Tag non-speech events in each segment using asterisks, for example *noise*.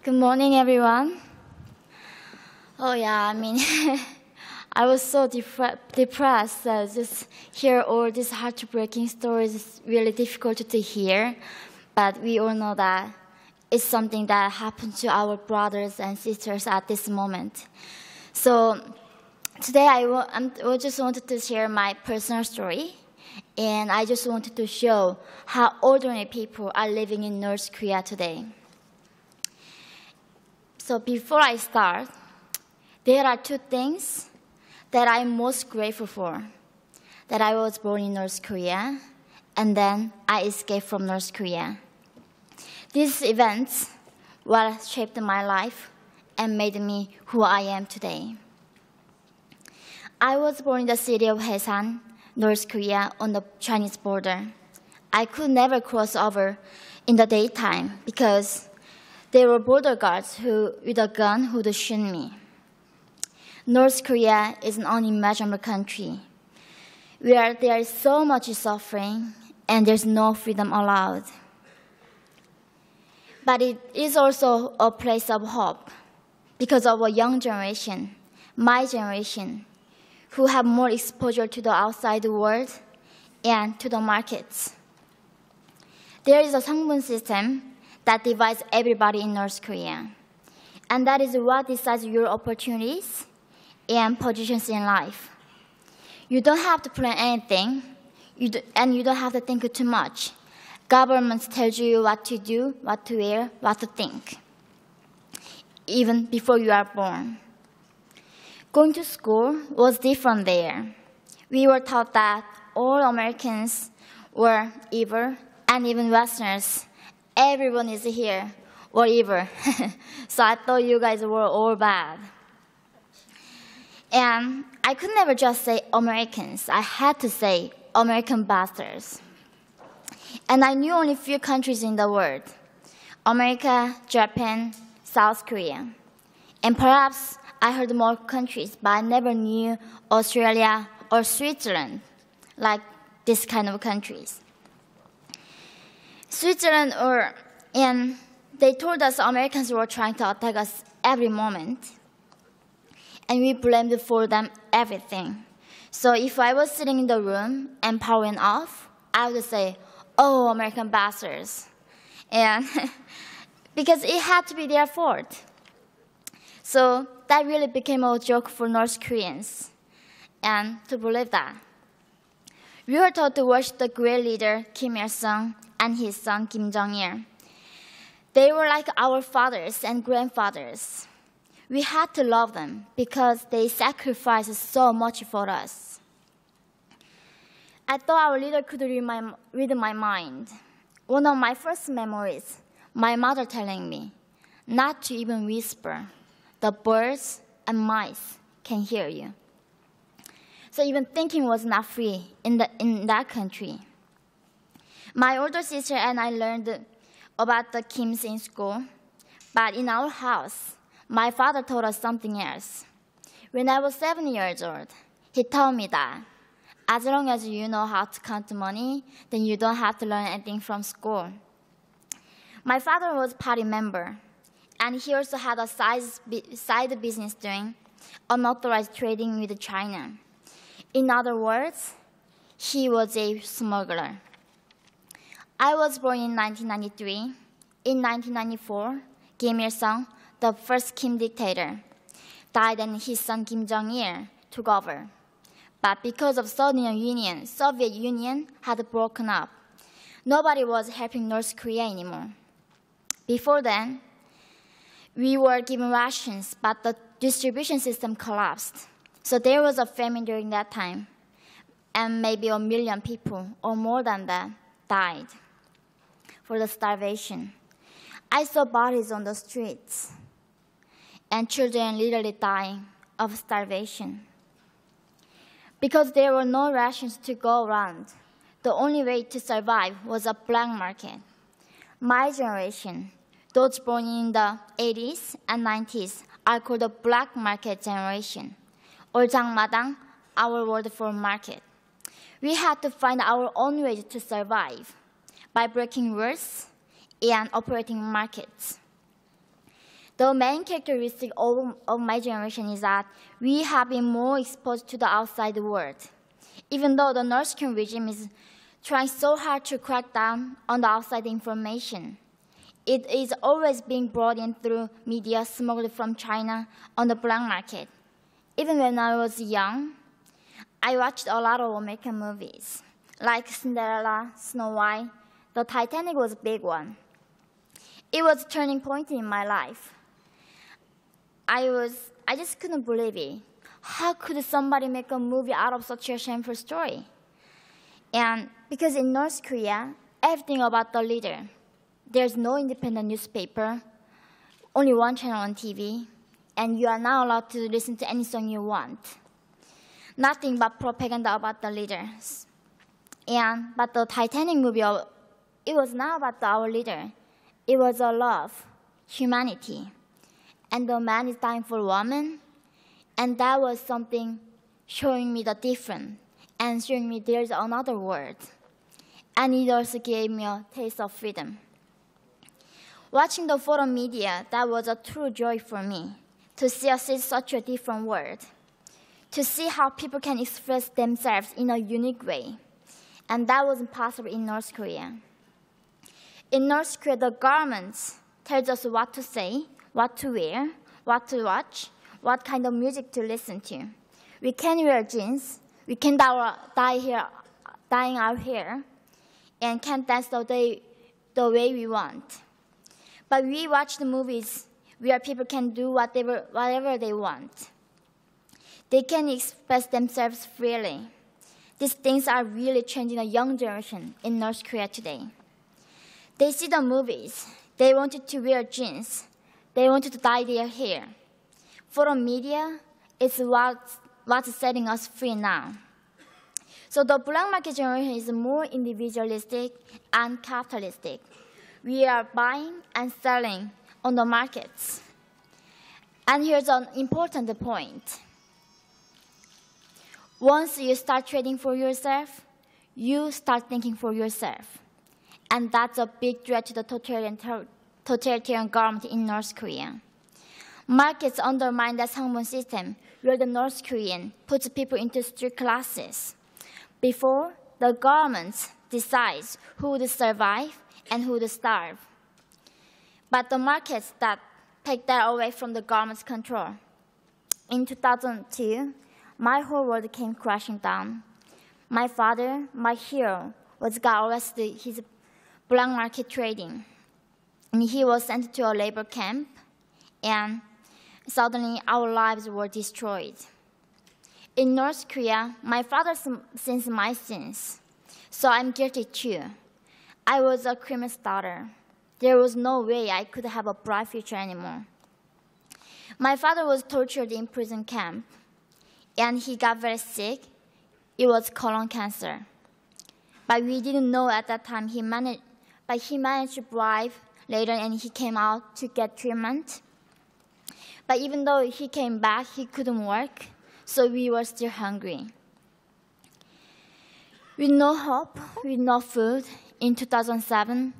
Good morning, everyone. Oh yeah, I mean, *laughs* I was so depre- depressed. Uh, just hear all these heartbreaking stories is really difficult to hear, but we all know that it's something that happened to our brothers and sisters at this moment. So today I, I just wanted to share my personal story, and I just wanted to show how ordinary people are living in North Korea today. So before I start, there are two things that I'm most grateful for. That I was born in North Korea, and then I escaped from North Korea. These events what shaped my life and made me who I am today. I was born in the city of Hyesan, North Korea, on the Chinese border. I could never cross over in the daytime because there were border guards who, with a gun who would shoot me. North Korea is an unimaginable country where there is so much suffering and there's no freedom allowed. But it is also a place of hope because of a young generation, my generation, who have more exposure to the outside world and to the markets. There is a Songbun system that divides everybody in North Korea. And that is what decides your opportunities and positions in life. You don't have to plan anything, you do, and you don't have to think too much. Government tells you what to do, what to wear, what to think, even before you are born. Going to school was different there. We were taught that all Americans were evil, and even Westerners. Everyone is here evil. *laughs* so I thought you guys were all bad. And I could never just say Americans. I had to say American bastards. And I knew only a few countries in the world America, Japan, South Korea. And perhaps I heard more countries, but I never knew Australia or Switzerland, like this kind of countries. Switzerland or and they told us Americans were trying to attack us every moment. And we blamed for them everything. So if I was sitting in the room and power went off, I would say, oh, American bastards. And *laughs* because it had to be their fault. So that really became a joke for North Koreans. And to believe that. We were taught to worship the great leader Kim Il sung and his son Kim Jong il. They were like our fathers and grandfathers. We had to love them because they sacrificed so much for us. I thought our leader could read my, read my mind. One of my first memories, my mother telling me not to even whisper. The birds and mice can hear you. So even thinking was not free in, the, in that country. My older sister and I learned about the Kims in school, but in our house, my father told us something else. When I was seven years old, he told me that as long as you know how to count money, then you don't have to learn anything from school. My father was party member, and he also had a side business doing unauthorized trading with China. In other words, he was a smuggler. I was born in 1993. In 1994, Kim Il sung, the first Kim dictator, died and his son Kim Jong il took over. But because of Soviet Union, Soviet Union had broken up. Nobody was helping North Korea anymore. Before then, we were given rations, but the distribution system collapsed. So there was a famine during that time, and maybe a million people or more than that died for the starvation. I saw bodies on the streets and children literally dying of starvation. Because there were no rations to go around, the only way to survive was a black market. My generation, those born in the 80s and 90s, are called the black market generation, or Jangmadang, our word for market. We had to find our own way to survive by breaking rules and operating markets. The main characteristic of, of my generation is that we have been more exposed to the outside world. Even though the North Korean regime is trying so hard to crack down on the outside information, it is always being brought in through media smuggled from China on the black market. Even when I was young, I watched a lot of American movies, like Cinderella, Snow White. The Titanic was a big one. It was a turning point in my life. I was, I just couldn't believe it. How could somebody make a movie out of such a shameful story? And because in North Korea, everything about the leader, there's no independent newspaper, only one channel on TV, and you are not allowed to listen to any song you want. Nothing but propaganda about the leaders. And but the Titanic movie, uh, it was not about our leader. It was a love, humanity, and the man is dying for woman, and that was something showing me the difference and showing me there's another world. And it also gave me a taste of freedom. Watching the photo media, that was a true joy for me to see us in such a different world, to see how people can express themselves in a unique way. And that wasn't possible in North Korea. In North Korea, the government tells us what to say, what to wear, what to watch, what kind of music to listen to. We can wear jeans, we can dye, hair, dyeing our hair, and can dance the, day, the way we want. But we watch the movies where people can do whatever, whatever they want. They can express themselves freely. These things are really changing the young generation in North Korea today. They see the movies. They wanted to wear jeans. They wanted to dye their hair. For the media, it's what's, what's setting us free now. So the black market generation is more individualistic and capitalistic we are buying and selling on the markets. And here's an important point. Once you start trading for yourself, you start thinking for yourself. And that's a big threat to the totalitarian, totalitarian government in North Korea. Markets undermine the Songbun system, where the North Korean puts people into strict classes. Before, the government decides who would survive and who would starve. But the markets that take that away from the government's control. In 2002, my whole world came crashing down. My father, my hero, was got arrested his black market trading. And he was sent to a labor camp, and suddenly our lives were destroyed. In North Korea, my father sins my sins, so I'm guilty too. I was a criminal's daughter. There was no way I could have a bright future anymore. My father was tortured in prison camp, and he got very sick. It was colon cancer. But we didn't know at that time he managed, but he managed to bribe later and he came out to get treatment. But even though he came back, he couldn't work, so we were still hungry. With no hope, with no food, in 2007,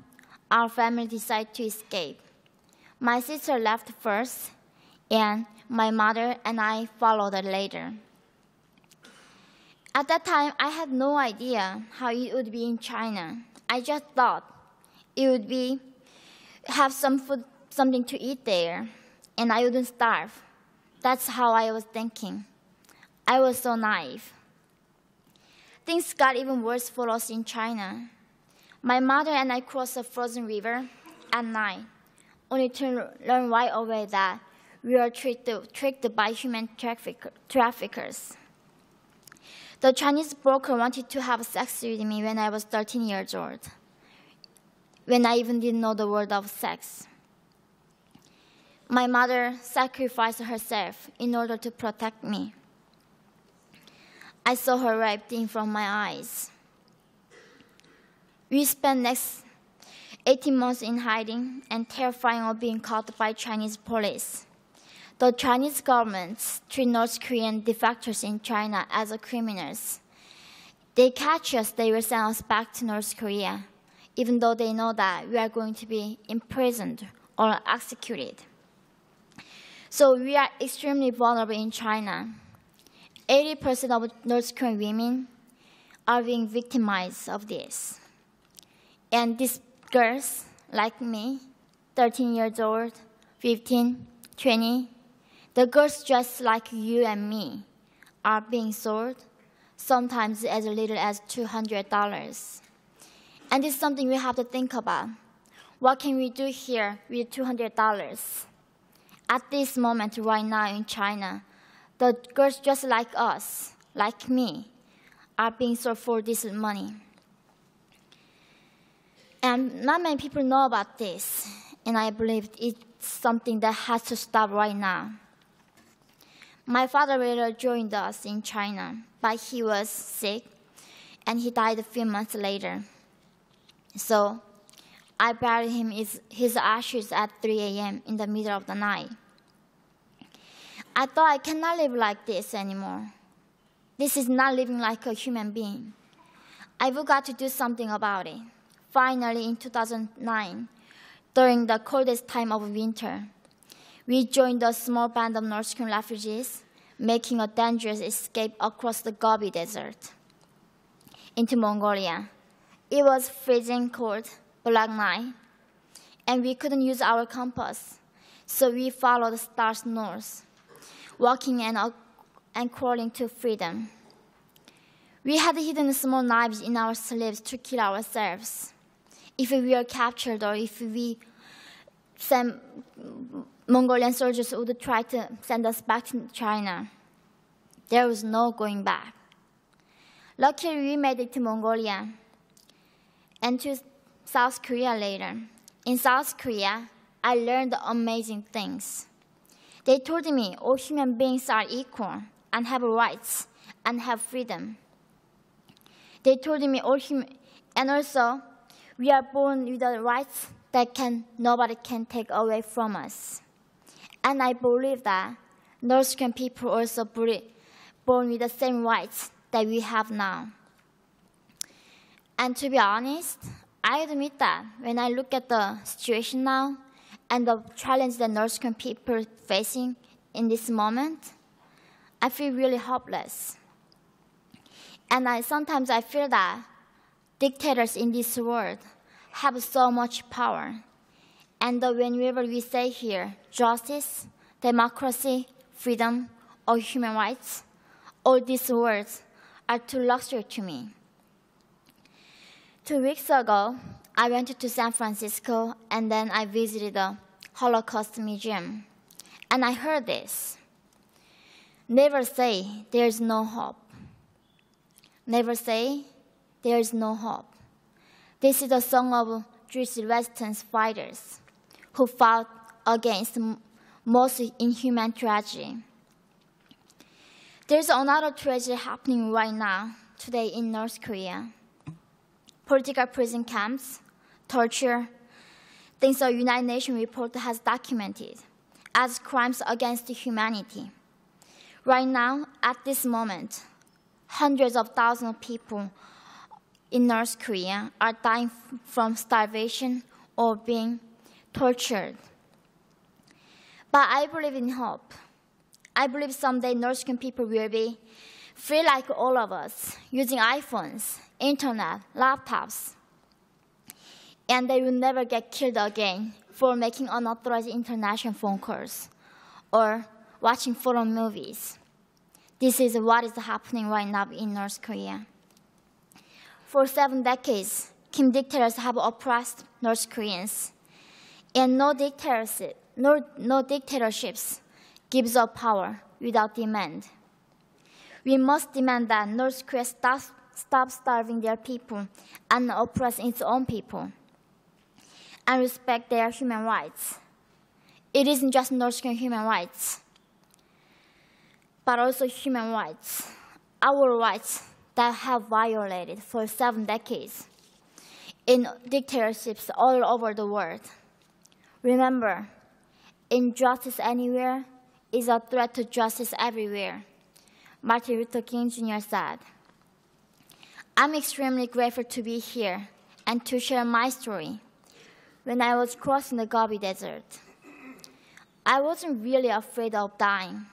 our family decided to escape. My sister left first, and my mother and I followed later. At that time, I had no idea how it would be in China. I just thought it would be have some food, something to eat there, and I wouldn't starve. That's how I was thinking. I was so naive. Things got even worse for us in China. My mother and I crossed the frozen river at night, only to learn right away that we were tricked, tricked by human traffic, traffickers. The Chinese broker wanted to have sex with me when I was 13 years old, when I even didn't know the word of sex. My mother sacrificed herself in order to protect me. I saw her raped in of my eyes. We spent next 18 months in hiding and terrifying of being caught by Chinese police. The Chinese government treat North Korean defectors in China as criminals. They catch us, they will send us back to North Korea, even though they know that we are going to be imprisoned or executed. So we are extremely vulnerable in China. 80% of North Korean women are being victimized of this. And these girls, like me, 13 years old, 15, 20, the girls just like you and me are being sold, sometimes as little as $200. And it's something we have to think about. What can we do here with $200? At this moment right now in China, the girls just like us, like me, are being sold for this money. And not many people know about this, and I believe it's something that has to stop right now. My father later joined us in China, but he was sick, and he died a few months later. So I buried him his, his ashes at 3 a.m. in the middle of the night. I thought I cannot live like this anymore. This is not living like a human being. I've got to do something about it. Finally, in 2009, during the coldest time of winter, we joined a small band of North Korean refugees making a dangerous escape across the Gobi Desert into Mongolia. It was freezing cold, black night, and we couldn't use our compass, so we followed the stars north, walking and, uh, and crawling to freedom. We had hidden small knives in our sleeves to kill ourselves if we were captured or if we some Mongolian soldiers would try to send us back to China. There was no going back. Luckily, we made it to Mongolia and to South Korea later. In South Korea, I learned amazing things. They told me all human beings are equal and have rights and have freedom. They told me all human, and also we are born with the rights that can, nobody can take away from us. And I believe that North Korean people also born with the same rights that we have now. And to be honest, I admit that when I look at the situation now and the challenge that North Korean people are facing in this moment, I feel really hopeless. And I, sometimes I feel that dictators in this world have so much power. And whenever we say here justice, democracy, freedom, or human rights, all these words are too luxury to me. Two weeks ago, I went to San Francisco and then I visited the Holocaust Museum. And I heard this Never say there's no hope. Never say there's no hope. This is a song of Jewish resistance fighters who fought against most inhuman tragedy. There's another tragedy happening right now, today in North Korea. Political prison camps, torture, things a United Nations report has documented as crimes against humanity. Right now, at this moment, hundreds of thousands of people in North Korea are dying from starvation or being tortured. But I believe in hope. I believe someday North Korean people will be free like all of us, using iPhones, internet, laptops, and they will never get killed again for making unauthorized international phone calls or watching foreign movies. This is what is happening right now in North Korea. For seven decades, Kim dictators have oppressed North Koreans, and no dictatorship, no, no dictatorships gives up power without demand. We must demand that North Korea stop, stop starving their people and oppress its own people, and respect their human rights. It isn't just North Korean human rights, but also human rights, our rights that have violated for seven decades in dictatorships all over the world. Remember, injustice anywhere is a threat to justice everywhere, Martin Luther King Jr. said. I'm extremely grateful to be here and to share my story when I was crossing the Gobi Desert. I wasn't really afraid of dying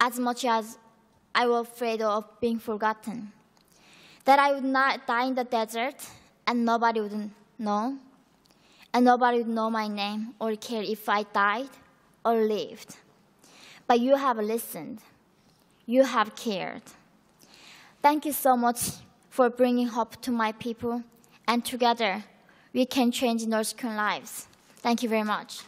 as much as I was afraid of being forgotten. That I would not die in the desert and nobody would know, and nobody would know my name or care if I died or lived. But you have listened, you have cared. Thank you so much for bringing hope to my people, and together we can change North Korean lives. Thank you very much.